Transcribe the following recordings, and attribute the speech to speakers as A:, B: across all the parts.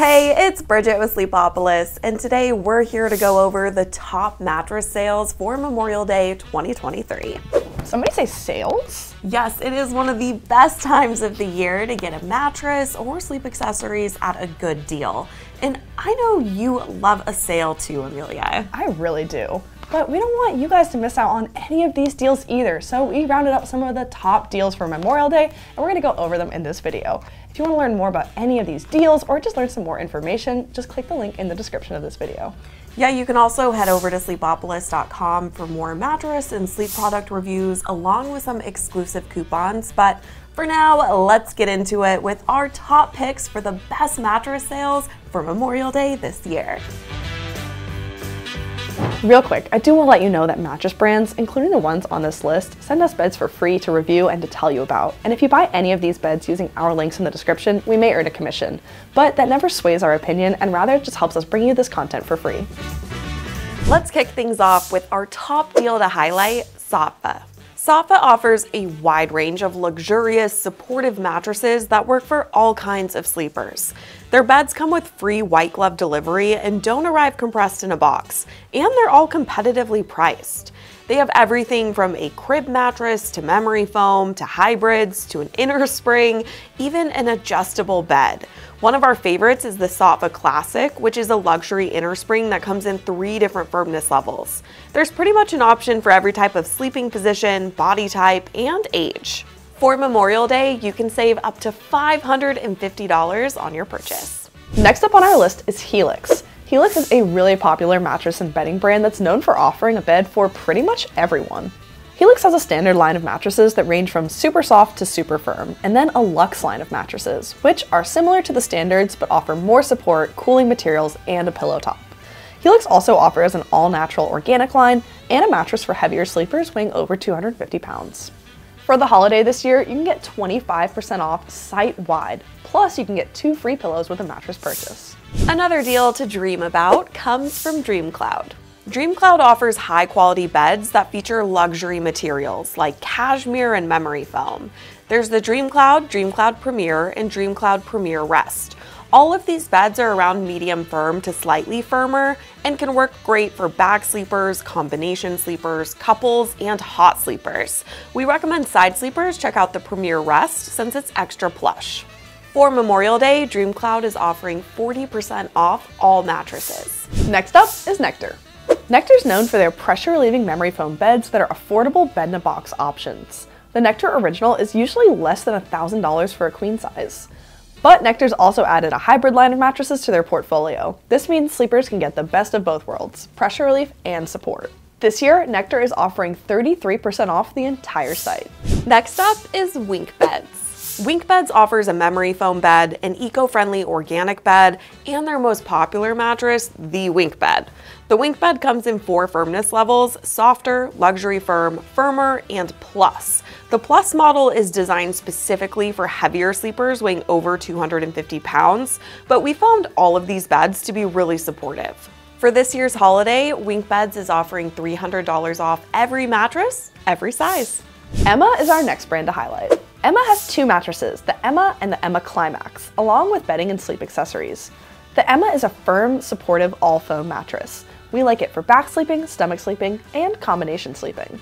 A: Hey, it's Bridget with Sleepopolis, and today we're here to go over the top mattress sales for Memorial Day 2023.
B: Somebody say sales?
A: Yes, it is one of the best times of the year to get a mattress or sleep accessories at a good deal. And I know you love a sale too, Amelia.
B: I really do. But we don't want you guys to miss out on any of these deals either, so we rounded up some of the top deals for Memorial Day, and we're gonna go over them in this video. If you wanna learn more about any of these deals or just learn some more information, just click the link in the description of this video.
A: Yeah, you can also head over to sleepopolis.com for more mattress and sleep product reviews, along with some exclusive coupons. But for now, let's get into it with our top picks for the best mattress sales for Memorial Day this year.
B: Real quick, I do want to let you know that mattress brands, including the ones on this list, send us beds for free to review and to tell you about. And if you buy any of these beds using our links in the description, we may earn a commission. But that never sways our opinion and rather just helps us bring you this content for free.
A: Let's kick things off with our top deal to highlight, Saatva. Saatva offers a wide range of luxurious, supportive mattresses that work for all kinds of sleepers. Their beds come with free white glove delivery and don't arrive compressed in a box, and they're all competitively priced. They have everything from a crib mattress to memory foam to hybrids to an inner spring, even an adjustable bed. One of our favorites is the Saatva Classic, which is a luxury inner spring that comes in three different firmness levels. There's pretty much an option for every type of sleeping position, body type, and age. For Memorial Day, you can save up to $550 on your purchase.
B: Next up on our list is Helix. Helix is a really popular mattress and bedding brand that's known for offering a bed for pretty much everyone. Helix has a standard line of mattresses that range from super soft to super firm, and then a luxe line of mattresses, which are similar to the standards but offer more support, cooling materials, and a pillow top. Helix also offers an all-natural organic line and a mattress for heavier sleepers weighing over 250 pounds. For the holiday this year, you can get 25% off site-wide, plus you can get two free pillows with a mattress purchase.
A: Another deal to dream about comes from DreamCloud. DreamCloud offers high quality beds that feature luxury materials like cashmere and memory foam. There's the DreamCloud, DreamCloud Premier, and DreamCloud Premier Rest. All of these beds are around medium firm to slightly firmer and can work great for back sleepers, combination sleepers, couples, and hot sleepers. We recommend side sleepers check out the Premier Rest since it's extra plush. For Memorial Day, DreamCloud is offering 40% off all mattresses.
B: Next up is Nectar. Nectar is known for their pressure-relieving memory foam beds that are affordable bed-in-a-box options. The Nectar Original is usually less than $1,000 for a queen size. But Nectar's also added a hybrid line of mattresses to their portfolio. This means sleepers can get the best of both worlds, pressure relief and support. This year, Nectar is offering 33% off the entire site.
A: Next up is WinkBeds. WinkBeds offers a memory foam bed, an eco-friendly organic bed, and their most popular mattress, the WinkBed. The WinkBed comes in four firmness levels, softer, luxury firm, firmer, and plus. The plus model is designed specifically for heavier sleepers weighing over 250 pounds, but we found all of these beds to be really supportive. For this year's holiday, WinkBeds is offering $300 off every mattress, every size.
B: Emma is our next brand to highlight. Emma has two mattresses, the Emma and the Emma Climax, along with bedding and sleep accessories. The Emma is a firm, supportive all-foam mattress. We like it for back sleeping, stomach sleeping, and combination sleeping.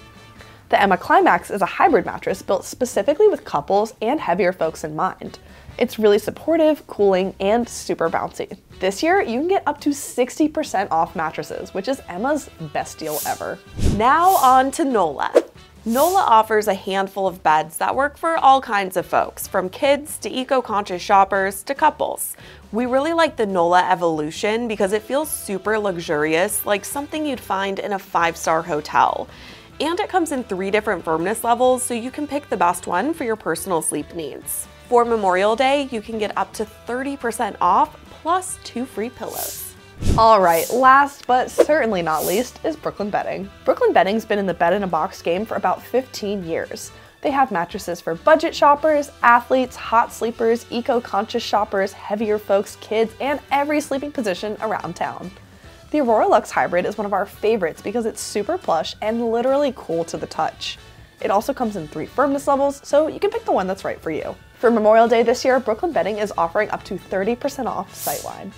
B: The Emma Climax is a hybrid mattress built specifically with couples and heavier folks in mind. It's really supportive, cooling, and super bouncy. This year, you can get up to 60% off mattresses, which is Emma's best deal ever.
A: Now on to Nolah. Nolah offers a handful of beds that work for all kinds of folks, from kids to eco-conscious shoppers to couples. We really like the Nolah Evolution because it feels super luxurious, like something you'd find in a five-star hotel. And it comes in three different firmness levels, so you can pick the best one for your personal sleep needs. For Memorial Day, you can get up to 30% off plus two free pillows.
B: All right, last but certainly not least is Brooklyn Bedding. Brooklyn Bedding's been in the bed in a box game for about 15 years. They have mattresses for budget shoppers, athletes, hot sleepers, eco-conscious shoppers, heavier folks, kids, and every sleeping position around town. The Aurora Luxe Hybrid is one of our favorites because it's super plush and literally cool to the touch. It also comes in three firmness levels, so you can pick the one that's right for you. For Memorial Day this year, Brooklyn Bedding is offering up to 30% off site-wide.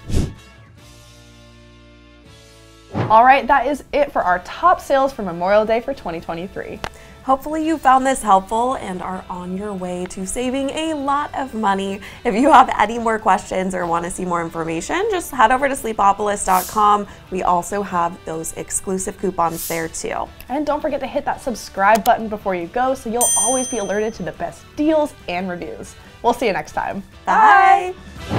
B: All right, that is it for our top sales for Memorial Day for 2023.
A: Hopefully you found this helpful and are on your way to saving a lot of money. If you have any more questions or want to see more information, just head over to sleepopolis.com. We also have those exclusive coupons there too.
B: And don't forget to hit that subscribe button before you go so you'll always be alerted to the best deals and reviews. We'll see you next time.
A: Bye. Bye.